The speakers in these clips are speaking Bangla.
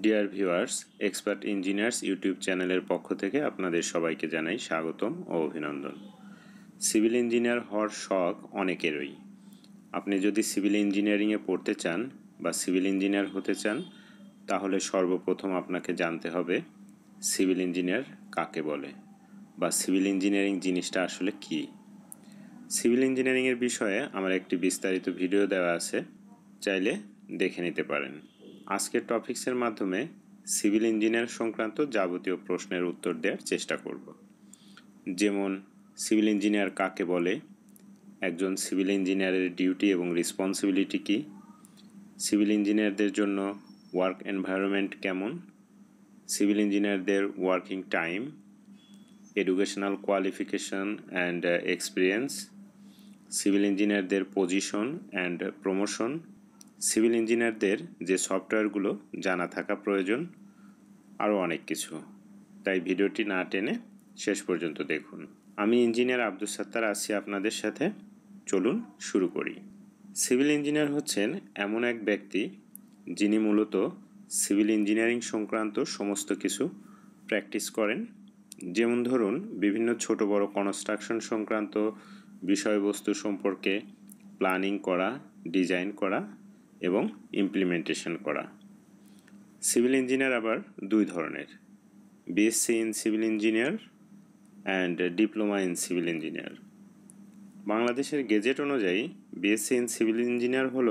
Dear viewers expert engineers YouTube চ্যানেলের পক্ষ থেকে আপনাদের সবাইকে জানাই স্বাগতম ও অভিনন্দন। সিভিল ইঞ্জিনিয়ার হওয়ার শখ অনেকেরই। আপনি যদি সিভিল ইঞ্জিনিয়ারিংয়ে পড়তে চান বা সিভিল ইঞ্জিনিয়ার হতে চান, তাহলে সর্বপ্রথম আপনাকে জানতে হবে সিভিল ইঞ্জিনিয়ার কাকে বলে বা সিভিল ইঞ্জিনিয়ারিং জিনিসটা আসলে কী। সিভিল ইঞ্জিনিয়ারিংয়ের বিষয়ে আমার একটি বিস্তারিত ভিডিও দেওয়া আছে, চাইলে দেখে নিতে পারেন। আজকের টপিক্সের মাধ্যমে সিভিল ইঞ্জিনিয়ার সংক্রান্ত যাবতীয় প্রশ্নের উত্তর দেওয়ার চেষ্টা করব। যেমন সিভিল ইঞ্জিনিয়ার কাকে বলে? একজন সিভিল ইঞ্জিনিয়ারের ডিউটি এবং রেসপন্সিবিলিটি কী? সিভিল ইঞ্জিনিয়ারদের জন্য ওয়ার্ক এনভায়রনমেন্ট কেমন? সিভিল ইঞ্জিনিয়ারদের working time educational qualification and experience civil ইঞ্জিনিয়ারদের পজিশন অ্যান্ড প্রমোশন সিভিল ইঞ্জিনিয়ারদের যে সফটওয়্যারগুলো জানা থাকা প্রয়োজন, আরও অনেক কিছু। তাই ভিডিওটি না টেনে শেষ পর্যন্ত দেখুন। আমি ইঞ্জিনিয়ার আব্দুল সাত্তার আছি আপনাদের সাথে। চলুন শুরু করি। সিভিল ইঞ্জিনিয়ার হচ্ছেন এমন এক ব্যক্তি যিনি মূলত সিভিল ইঞ্জিনিয়ারিং সংক্রান্ত সমস্ত কিছু প্র্যাকটিস করেন। যেমন ধরুন, বিভিন্ন ছোট বড় কনস্ট্রাকশন সংক্রান্ত বিষয়বস্তু সম্পর্কে প্ল্যানিং করা, ডিজাইন করা এবং ইমপ্লিমেন্টেশন করা। সিভিল ইঞ্জিনিয়ার আবার দুই ধরনের। B S C in civil engineer and diploma in civil engineer বাংলাদেশের গেজেট অনুযায়ী B S C in civil engineer হল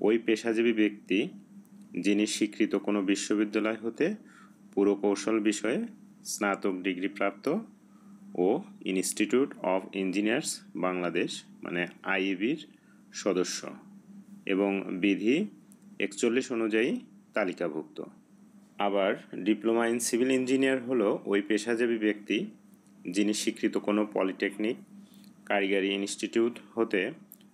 ওই পেশাজীবী ব্যক্তি যিনি স্বীকৃত কোনো বিশ্ববিদ্যালয় হতে পুরকৌশল বিষয়ে স্নাতক ডিগ্রি প্রাপ্ত ও ইনস্টিটিউট অফ ইঞ্জিনিয়ার্স বাংলাদেশ মানে আইইবির সদস্য। এবং বিধি একচল্লিশ অনুযায়ী তালিকাভুক্ত। আবার ডিপ্লোমা ইন সিভিল ইঞ্জিনিয়ার হলো ওই পেশাজীবী ব্যক্তি যিনি স্বীকৃত কোনো পলিটেকনিক, কারিগরি ইনস্টিটিউট হতে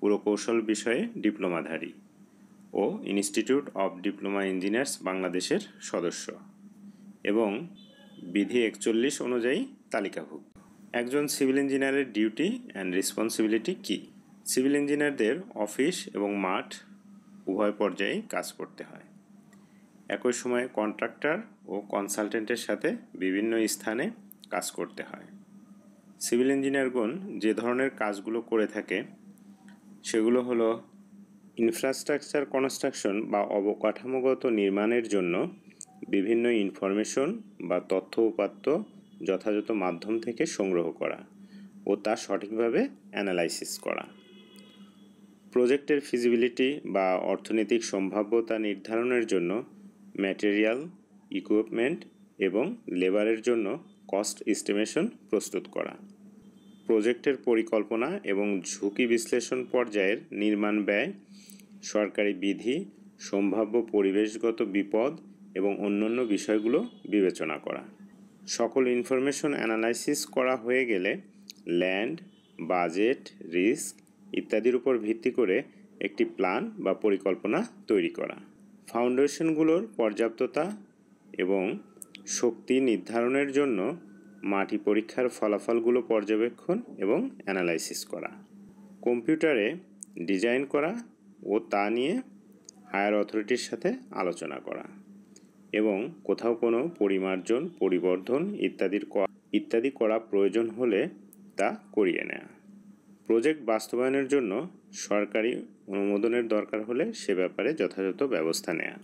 পুরকৌশল বিষয়ে ডিপ্লোমাধারী ও ইনস্টিটিউট অব ডিপ্লোমা ইঞ্জিনিয়ার্স বাংলাদেশের সদস্য এবং বিধি একচল্লিশ অনুযায়ী তালিকাভুক্ত। একজন সিভিল ইঞ্জিনিয়ারের ডিউটি অ্যান্ড রেসপন্সিবিলিটি কী? সিভিল ইঞ্জিনিয়ারদের অফিস এবং মাঠ উভয় পর্যায়ে কাজ করতে হয়। একই সময়ে কন্ট্রাক্টর ও কনসালটেন্টের সাথে বিভিন্ন স্থানে কাজ করতে হয়। সিভিল ইঞ্জিনিয়ারগণ যে ধরনের কাজগুলো করে থাকে, সেগুলো হলো ইনফ্রাস্ট্রাকচার কনস্ট্রাকশন বা অবকাঠামোগত নির্মাণের জন্য বিভিন্ন ইনফরমেশন বা তথ্য উপাত্ত যথাযথ মাধ্যম থেকে সংগ্রহ করা ও তা সঠিকভাবে অ্যানালাইসিস করা। প্রজেক্টের ফিজিবিলিটি বা অর্থনৈতিক সম্ভাব্যতা নির্ধারণের জন্য ম্যাটেরিয়াল ইকুইপমেন্ট এবং লেবারের জন্য কস্ট এস্টিমেশন প্রস্তুত করা। প্রজেক্টের পরিকল্পনা এবং ঝুঁকি বিশ্লেষণ পর্যায়ের নির্মাণ ব্যয়, সরকারি বিধি, সম্ভাব্য পরিবেশগত বিপদ এবং অন্যান্য বিষয়গুলো বিবেচনা করা। সকল ইনফরমেশন অ্যানালাইসিস করা হয়ে গেলে ল্যান্ড বাজেট রিস্ক ইত্যাদির উপর ভিত্তি করে একটি প্ল্যান বা পরিকল্পনা তৈরি করা। ফাউন্ডেশনগুলোর পর্যাপ্ততা এবং শক্তি নির্ধারণের জন্য মাটি পরীক্ষার ফলাফলগুলো পর্যবেক্ষণ এবং অ্যানালাইসিস করা। কম্পিউটারে ডিজাইন করা ও তা নিয়ে হায়ার অথরিটির সাথে আলোচনা করা এবং কোথাও কোনো পরিমার্জন, পরিবর্ধন ইত্যাদির ইত্যাদি করা প্রয়োজন হলে তা করিয়ে নেয়া। প্রজেক্ট বাস্তবায়নের জন্য সরকারি অনুমোদনের দরকার হলে সে ব্যাপারে যথাযথ ব্যবস্থা নেয়া।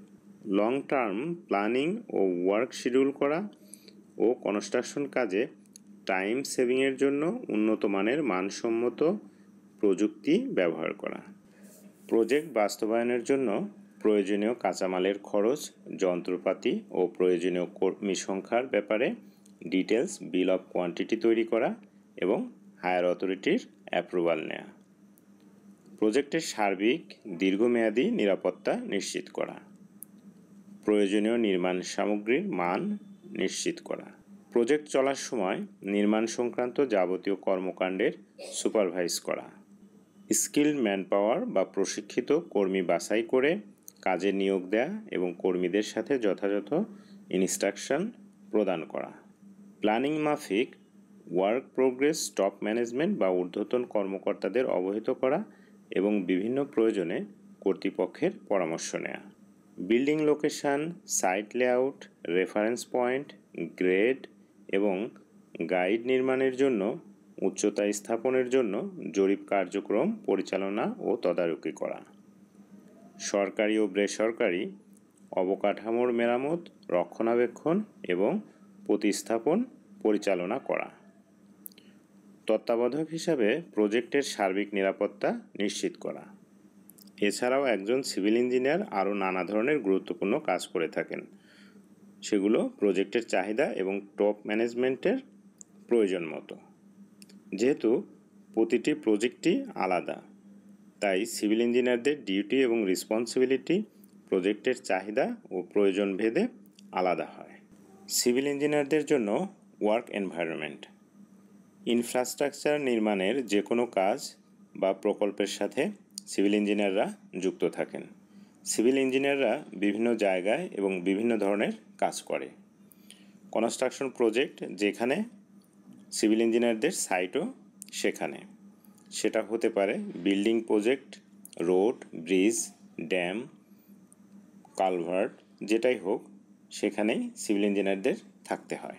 লং টার্ম প্ল্যানিং ও ওয়ার্ক শিডিউল করা ও কনস্ট্রাকশন কাজে টাইম সেভিংয়ের জন্য উন্নত মানের মানসম্মত প্রযুক্তি ব্যবহার করা। প্রজেক্ট বাস্তবায়নের জন্য প্রয়োজনীয় কাঁচামালের খরচ, যন্ত্রপাতি ও প্রয়োজনীয় কর্মী সংখ্যার ব্যাপারে ডিটেলস বিল অফ কোয়ান্টিটি তৈরি করা এবং হায়ার অথরিটির অ্যাপ্রুভাল নেওয়া প্রজেক্টের সার্বিক, দীর্ঘমেয়াদী নিরাপত্তা নিশ্চিত করা। প্রয়োজনীয় নির্মাণ সামগ্রীর মান নিশ্চিত করা। প্রজেক্ট চলার সময় নির্মাণ সংক্রান্ত যাবতীয় কর্মকাণ্ডের সুপারভাইজ করা। স্কিল ম্যান পাওয়ার বা প্রশিক্ষিত কর্মী বাছাই করে কাজে নিয়োগ দেয়া এবং কর্মীদের সাথে যথাযথ ইনস্ট্রাকশন প্রদান করা। প্ল্যানিং মাফিক ওয়ার্ক প্রোগ্রেস টপ ম্যানেজমেন্ট বা ঊর্ধ্বতন কর্মকর্তাদের অবহিত করা এবং বিভিন্ন প্রয়োজনে কর্তৃপক্ষের পরামর্শ নেওয়া building location, site layout, reference point, grade এবং গাইড নির্মাণের জন্য, উচ্চতা স্থাপনের জন্য জরিপ কার্যক্রম পরিচালনা ও তদারকি করা। সরকারি ও বেসরকারি অবকাঠামোর মেরামত, রক্ষণাবেক্ষণ এবং প্রতিস্থাপন পরিচালনা করা। তত্ত্বাবধায়ক হিসাবে প্রজেক্টের সার্বিক নিরাপত্তা নিশ্চিত করা। এছাড়াও একজন সিভিল ইঞ্জিনিয়ার আরও নানা ধরনের গুরুত্বপূর্ণ কাজ করে থাকেন। সেগুলো প্রজেক্টের চাহিদা এবং টপ ম্যানেজমেন্টের প্রয়োজন মতো। যেহেতু প্রতিটি প্রজেক্টই আলাদা, তাই সিভিল ইঞ্জিনিয়ারদের ডিউটি এবং রেসপন্সিবিলিটি প্রজেক্টের চাহিদা ও প্রয়োজন ভেদে আলাদা হয়। সিভিল ইঞ্জিনিয়ারদের জন্য ওয়ার্ক এনভায়রনমেন্ট ইনফ্রাস্ট্রাকচার নির্মাণের যে কোনো কাজ বা প্রকল্পের সাথে সিভিল ইঞ্জিনিয়াররা যুক্ত থাকেন। সিভিল ইঞ্জিনিয়াররা বিভিন্ন জায়গায় এবং বিভিন্ন ধরনের কাজ করে। কনস্ট্রাকশন প্রজেক্ট যেখানে সিভিল ইঞ্জিনিয়ারদের সাইটও সেখানে। সেটা হতে পারে building project, road, bridge, dam, culvert, যেটাই হোক, সেখানেই সিভিল ইঞ্জিনিয়ারদের থাকতে হয়।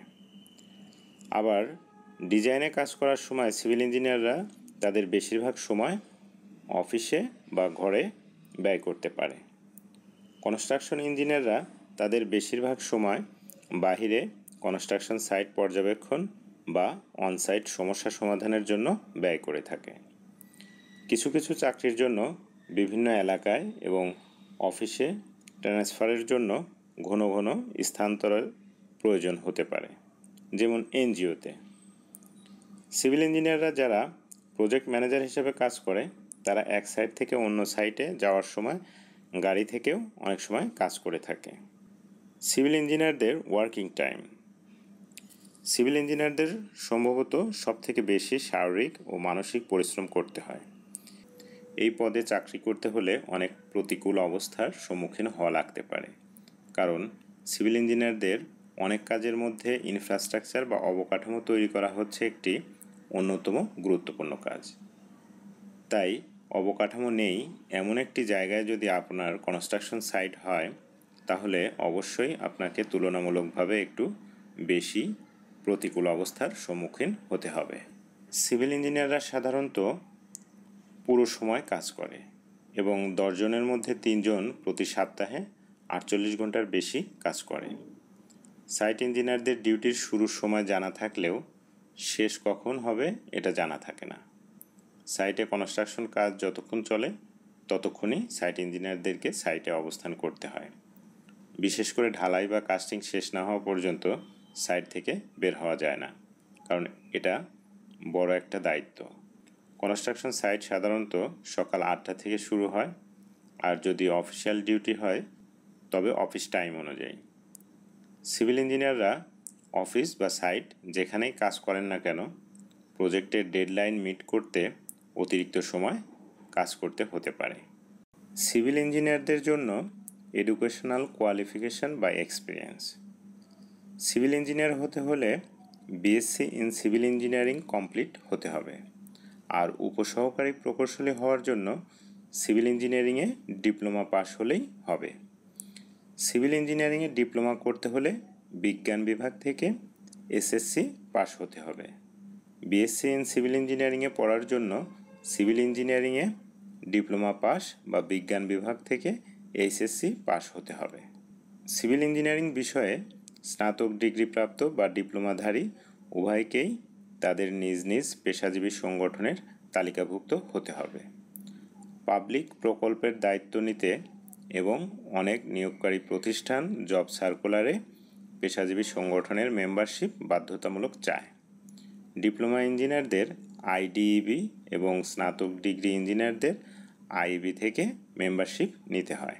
আবার ডিজাইনে কাজ করার সময় সিভিল ইঞ্জিনিয়াররা তাদের বেশিরভাগ সময় অফিসে বা ঘরে ব্যয় করতে পারে। কনস্ট্রাকশন ইঞ্জিনিয়াররা তাদের বেশিরভাগ সময় বাহিরে কনস্ট্রাকশন সাইট পর্যবেক্ষণ বা অনসাইট সমস্যা সমাধানের জন্য ব্যয় করে থাকে। কিছু কিছু চাকরির জন্য বিভিন্ন এলাকায় এবং অফিসে ট্রান্সফারের জন্য ঘন ঘন স্থানান্তরের প্রয়োজন হতে পারে, যেমন এনজিওতে। সিভিল ইঞ্জিনিয়াররা যারা প্রজেক্ট ম্যানেজার হিসেবে কাজ করে, তারা এক সাইট থেকে অন্য সাইটে যাওয়ার সময় গাড়ি থেকেও অনেক সময় কাজ করে থাকে। সিভিল ইঞ্জিনিয়ারদের ওয়ার্কিং টাইম। সিভিল ইঞ্জিনিয়ারদের সম্ভবত সবথেকে বেশি শারীরিক ও মানসিক পরিশ্রম করতে হয়। এই পদে চাকরি করতে হলে অনেক প্রতিকূল অবস্থার সম্মুখীন হওয়া লাগতে পারে। কারণ সিভিল ইঞ্জিনিয়ারদের অনেক কাজের মধ্যে ইনফ্রাস্ট্রাকচার বা অবকাঠামো তৈরি করা হচ্ছে একটি অন্যতম গুরুত্বপূর্ণ কাজ। তাই অবকাঠামো নেই এমন একটি জায়গায় যদি আপনার কনস্ট্রাকশন সাইট হয়, তাহলে অবশ্যই আপনাকে তুলনামূলকভাবে একটু বেশি প্রতিকূল অবস্থার সম্মুখীন হতে হবে। সিভিল ইঞ্জিনিয়াররা সাধারণত পুরো সময় কাজ করে এবং দশজনের মধ্যে তিনজন প্রতি সপ্তাহে আটচল্লিশ ঘণ্টার বেশি কাজ করে। সাইট ইঞ্জিনিয়ারদের ডিউটির শুরুর সময় জানা থাকলেও শেষ কখন হবে এটা জানা থাকে না। সাইটে কনস্ট্রাকশন কাজ যতক্ষণ চলে, ততক্ষণই সাইট ইঞ্জিনিয়ারদেরকে সাইটে অবস্থান করতে হয়। বিশেষ করে ঢালাই বা কাস্টিং শেষ না হওয়া পর্যন্ত সাইট থেকে বের হওয়া যায় না, কারণ এটা বড় একটা দায়িত্ব। কনস্ট্রাকশন সাইট সাধারণত সকাল আটটা থেকে শুরু হয়, আর যদি অফিসিয়াল ডিউটি হয়, তবে অফিস টাইম অনুযায়ী। সিভিল ইঞ্জিনিয়াররা অফিস বা সাইট যেখানেই কাজ করেন না কেন, প্রজেক্টের ডেডলাইন মিট করতে অতিরিক্ত সময় কাজ করতে হতে পারে। সিভিল ইঞ্জিনিয়ারদের জন্য এডুকেশনাল কোয়ালিফিকেশন বা এক্সপিরিয়েন্স। সিভিল ইঞ্জিনিয়ার হতে হলে BSc in civil engineering complete হতে হবে। আর উপসহকারী প্রকৌশলী হওয়ার জন্য সিভিল ইঞ্জিনিয়ারিংয়ে ডিপ্লোমা পাশ হলেই হবে। সিভিল ইঞ্জিনিয়ারিংয়ে ডিপ্লোমা করতে হলে বিজ্ঞান বিভাগ থেকে এসএসসি পাশ হতে হবে। বিএসসি ইন সিভিল ইঞ্জিনিয়ারিংয়ে পড়ার জন্য সিভিল ইঞ্জিনিয়ারিংয়ে ডিপ্লোমা পাস বা বিজ্ঞান বিভাগ থেকে এইচএসসি পাশ হতে হবে। সিভিল ইঞ্জিনিয়ারিং বিষয়ে স্নাতক ডিগ্রিপ্রাপ্ত বা ডিপ্লোমাধারী উভয়কেই তাদের নিজ নিজ পেশাজীবী সংগঠনের তালিকাভুক্ত হতে হবে। পাবলিক প্রকল্পের দায়িত্ব নিতে এবং অনেক নিয়োগকারী প্রতিষ্ঠান জব সার্কুলারে পেশাজীবী সংগঠনের মেম্বারশিপ বাধ্যতামূলক চায়। ডিপ্লোমা ইঞ্জিনিয়ারদের আইডিইবি এবং স্নাতক ডিগ্রি ইঞ্জিনিয়ারদের আইবি থেকে মেম্বারশিপ নিতে হয়।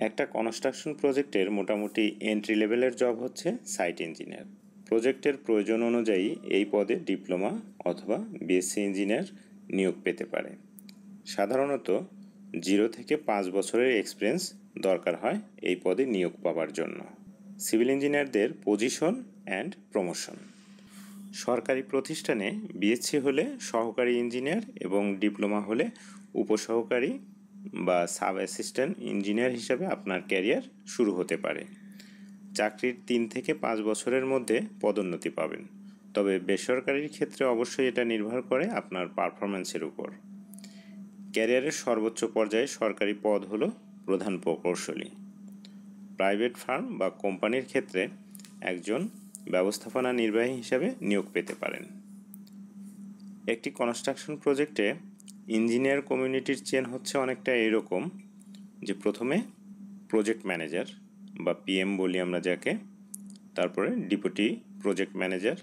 একটা কনস্ট্রাকশন প্রজেক্টের মোটামুটি এন্ট্রি লেভেলের জব হচ্ছে সাইট ইঞ্জিনিয়ার প্রজেক্টের প্রয়োজন অনুযায়ী এই পদে ডিপ্লোমা অথবা বিএসসি ইঞ্জিনিয়ার নিয়োগ পেতে পারে। সাধারণত জিরো থেকে পাঁচ বছরের এক্সপিরিয়েন্স দরকার হয় এই পদে নিয়োগ পাওয়ার জন্য। সিভিল ইঞ্জিনিয়ারদের পজিশন অ্যান্ড প্রমোশন সরকারি প্রতিষ্ঠানে বিএসসি হলে সহকারী ইঞ্জিনিয়ার এবং ডিপ্লোমা হলে উপসহকারী বা সাব অ্যাসিস্ট্যান্ট ইঞ্জিনিয়ার হিসাবে আপনার ক্যারিয়ার শুরু হতে পারে। চাকরির তিন থেকে পাঁচ বছরের মধ্যে পদোন্নতি পাবেন। তবে বেসরকারির ক্ষেত্রে অবশ্যই এটা নির্ভর করে আপনার পারফরম্যান্সের উপর। ক্যারিয়ারের সর্বোচ্চ পর্যায়ে সরকারি পদ হলো প্রধান প্রকৌশলী। প্রাইভেট ফার্ম বা কোম্পানির ক্ষেত্রে একজন ব্যবস্থাপনা নির্বাহী হিসাবে নিয়োগ পেতে পারেন। একটি কনস্ট্রাকশন প্রজেক্টে ইঞ্জিনিয়ার কমিউনিটির চেন হচ্ছে অনেকটা এরকম যে প্রথমে প্রজেক্ট ম্যানেজার বা পিএম বলি আমরা যাকে, তারপরে deputy project manager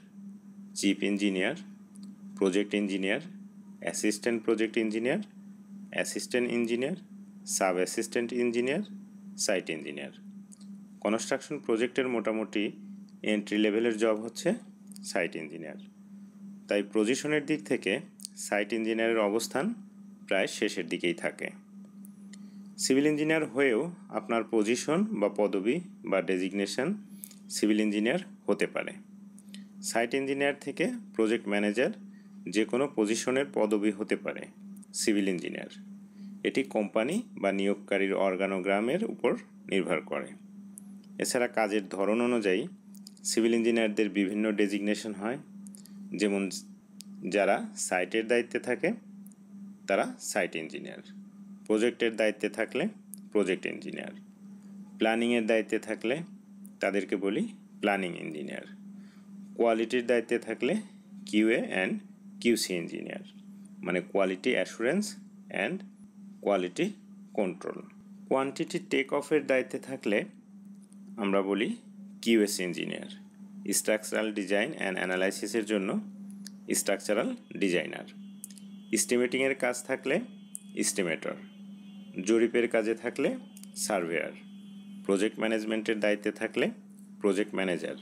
chief engineer project engineer assistant project engineer assistant engineer sub assistant engineer site engineer construction প্রজেক্টের মোটামুটি এন্ট্রি লেভেলের জব হচ্ছে সাইট ইঞ্জিনিয়ার তাই পজিশনের দিক থেকে সাইট ইঞ্জিনিয়ারের অবস্থান প্রায় শেষের দিকেই থাকে। সিভিল ইঞ্জিনিয়ার হয়েও আপনার পজিশন বা পদবি বা ডেজিগনেশন সিভিল ইঞ্জিনিয়ার হতে পারে। সাইট ইঞ্জিনিয়ার থেকে প্রজেক্ট ম্যানেজার যে কোনো পজিশনের পদবি হতে পারে সিভিল ইঞ্জিনিয়ার এটি কোম্পানি বা নিয়োগকারীর অর্গানোগ্রামের উপর নির্ভর করে। এছাড়া কাজের ধরন অনুযায়ী সিভিল ইঞ্জিনিয়ারদের বিভিন্ন ডেজিগনেশন হয়। যেমন যারা সাইটের দায়িত্বে থাকে, তারা সাইট ইঞ্জিনিয়ার। প্রজেক্টের দায়িত্বে থাকলে প্রজেক্ট ইঞ্জিনিয়ার। প্ল্যানিংয়ের দায়িত্বে থাকলে, তাদেরকে বলি প্ল্যানিং ইঞ্জিনিয়ার। কোয়ালিটির দায়িত্বে থাকলে কিউএ অ্যান্ড কিউসি ইঞ্জিনিয়ার। মানে quality assurance and quality control. Quantity take অফের দায়িত্বে থাকলে আমরা বলি QS engineer. Structural design and অ্যানালাইসিসের জন্য স্ট্রাকচারাল ডিজাইনার ইস্টিমেটিংয়ের কাজ থাকলে ইস্টিমেটর জরিপের কাজে থাকলে সার্ভেয়ার প্রজেক্ট ম্যানেজমেন্টের দায়িত্বে থাকলে প্রজেক্ট ম্যানেজার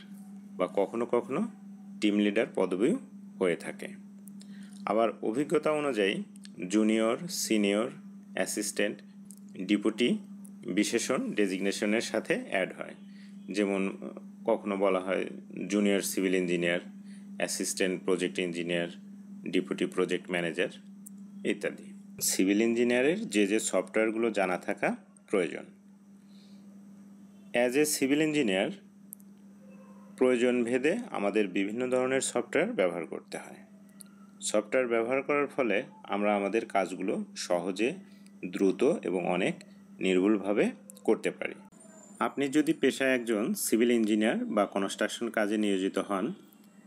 বা কখনো কখনো টিম লিডার পদবিও হয়ে থাকে। আবার অভিজ্ঞতা অনুযায়ী জুনিয়র সিনিয়র অ্যাসিস্ট্যান্ট ডিপুটি বিশেষণ ডেজিগনেশনের সাথে অ্যাড হয়। যেমন কখনো বলা হয় junior civil engineer assistant project engineer deputy project manager ইত্যাদি। সিভিল ইঞ্জিনিয়ারের যে যে সফটওয়্যারগুলো জানা থাকা প্রয়োজন। অ্যাজ এ সিভিল ইঞ্জিনিয়ার প্রয়োজন ভেদে আমাদের বিভিন্ন ধরনের সফটওয়্যার ব্যবহার করতে হয়। সফটওয়্যার ব্যবহার করার ফলে আমরা আমাদের কাজগুলো সহজে, দ্রুত এবং অনেক নির্ভুলভাবে করতে পারি। আপনি যদি পেশায় একজন সিভিল ইঞ্জিনিয়ার বা কনস্ট্রাকশন কাজে নিয়োজিত হন,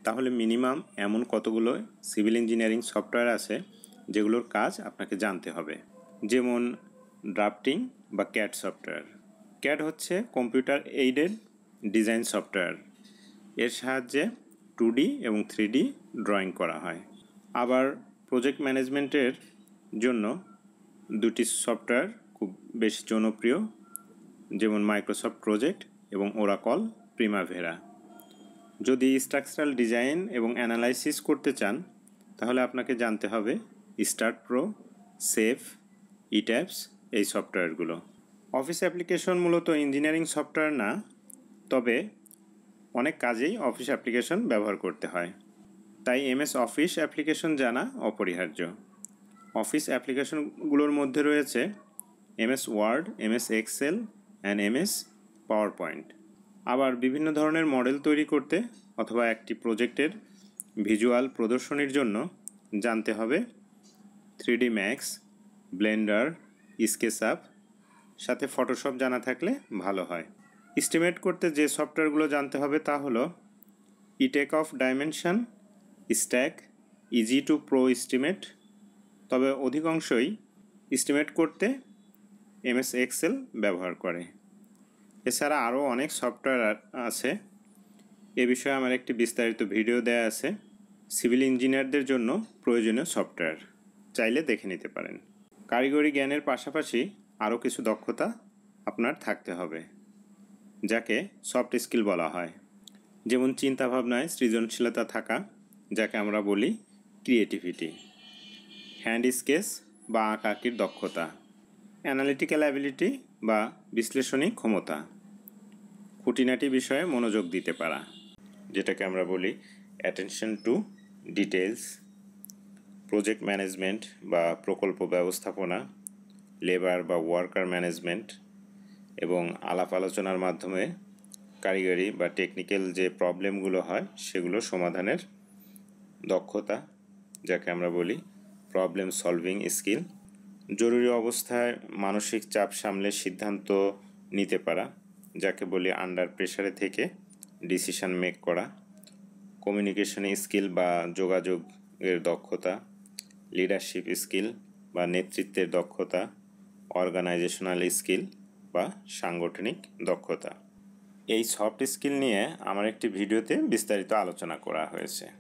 তাহলে মিনিমাম এমন কতগুলো সিভিল ইঞ্জিনিয়ারিং সফটওয়্যার আছে যেগুলোর কাজ আপনাকে জানতে হবে। যেমন ড্রাফটিং বা ক্যাট সফটওয়্যার। ক্যাট হচ্ছে কম্পিউটার এইডেড ডিজাইন সফটওয়্যার। এর সাহায্যে টু এবং থ্রি ড্রয়িং করা হয়। আবার প্রজেক্ট ম্যানেজমেন্টের জন্য দুটি সফটওয়্যার খুব বেশি জনপ্রিয়। যেমন মাইক্রোসফট প্রজেক্ট এবং ওরাকল প্রিমাভেরা যদি স্ট্রাকচারাল ডিজাইন এবং অ্যানালাইসিস করতে চান, তাহলে আপনাকে জানতে হবে স্টার্ট প্রো সেফ ইট্যাপস এই সফটওয়্যারগুলো। অফিস অ্যাপ্লিকেশন মূলত ইঞ্জিনিয়ারিং সফটওয়্যার না, তবে অনেক কাজেই অফিস অ্যাপ্লিকেশন ব্যবহার করতে হয়। তাই এমএস অফিস অ্যাপ্লিকেশন জানা অপরিহার্য। অফিস অ্যাপ্লিকেশনগুলোর মধ্যে রয়েছে MS Word MS Excel and MS PowerPoint আবার বিভিন্ন ধরনের মডেল তৈরি করতে অথবা একটি প্রজেক্টের ভিজুয়াল প্রদর্শনীর জন্য জানতে হবে। থ্রি ম্যাক্স ব্লেন্ডার স্কেচআপ সাথে ফটোশপ জানা থাকলে ভালো হয়। এস্টিমেট করতে যে সফটওয়্যারগুলো জানতে হবে তা হলো ইটেক of dimension stack easy to pro estimate তবে অধিকাংশই এস্টিমেট করতে এমএস এক্সেল ব্যবহার করে। এছাড়া আরও অনেক সফটওয়্যার আছে। এ বিষয়ে আমার একটি বিস্তারিত ভিডিও দেয়া আছে। সিভিল ইঞ্জিনিয়ারদের জন্য প্রয়োজনীয় সফটওয়্যার। চাইলে দেখে নিতে পারেন। কারিগরি জ্ঞানের পাশাপাশি আরও কিছু দক্ষতা আপনার থাকতে হবে, যাকে সফট স্কিল বলা হয়। যেমন চিন্তাভাবনায় সৃজনশীলতা থাকা, যাকে আমরা বলি ক্রিয়েটিভিটি। হ্যান্ড স্কেচ বা আঁকাকির দক্ষতা। অ্যানালিটিক্যাল অ্যাবিলিটি বা বিশ্লেষণী ক্ষমতা। খুঁটিনাটি বিষয়ে মনোযোগ দিতে পারা, যেটাকে আমরা বলি attention to details project management বা প্রকল্প ব্যবস্থাপনা লেবার বা ওয়ার্কার ম্যানেজমেন্ট এবং আলাপ আলোচনার মাধ্যমে কারিগরি বা টেকনিক্যাল যে প্রবলেমগুলো হয়, সেগুলো সমাধানের দক্ষতা, যাকে আমরা বলি প্রবলেম সলভিং স্কিল জরুরি অবস্থায় মানসিক চাপ সামলে সিদ্ধান্ত নিতে পারা, যাকে বলি আন্ডার প্রেশারে থেকে ডিসিশন মেক করা কমিউনিকেশন স্কিল বা যোগাযোগের দক্ষতা লিডারশিপ স্কিল বা নেতৃত্বের দক্ষতা অর্গানাইজেশনাল স্কিল বা সাংগঠনিক দক্ষতা। এই সফট স্কিল নিয়ে আমার একটি ভিডিওতে বিস্তারিত আলোচনা করা হয়েছে।